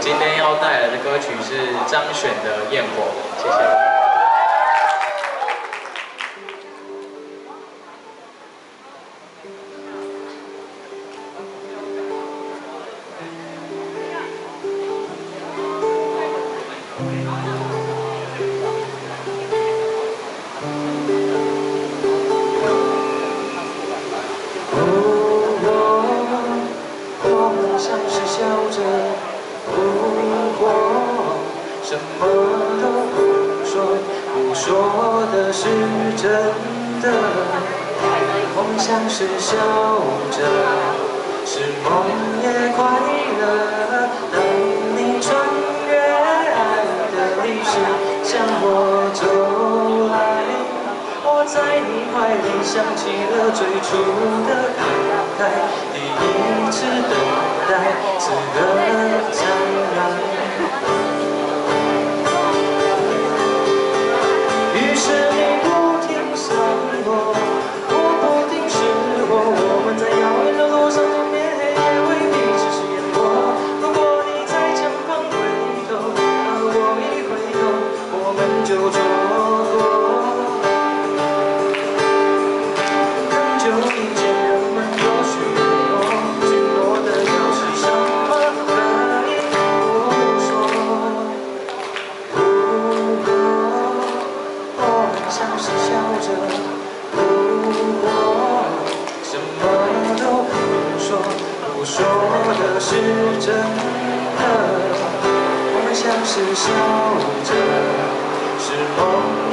今天要带来的歌曲是张悬的《焰火》，谢谢。什么都不说，不说的是真的。梦想是笑着，是梦也快乐。当你穿越爱的历史向我走来，我在你怀里想起了最初的感慨，第一次等待，此刻灿烂就错过。很久以前，人们都许诺，许诺的又是什么可以不说？如果我们相视笑着，如果什么都不说，不说的是真的，我们相视笑着。也快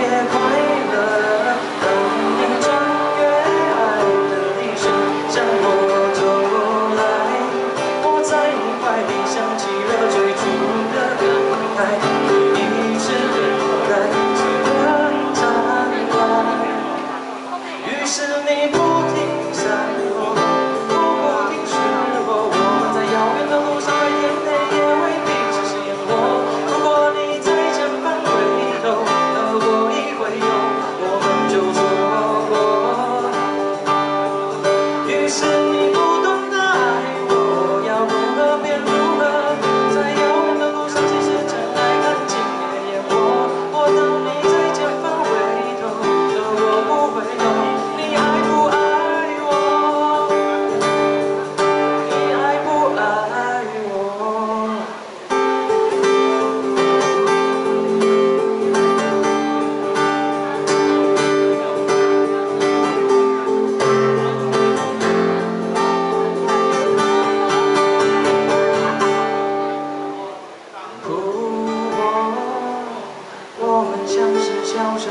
像是笑着，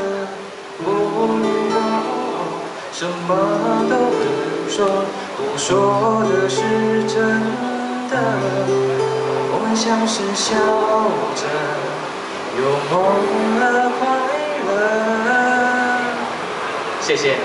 不说，什么都不说，不说的是真的。我们像是笑着，有梦和快乐。谢谢。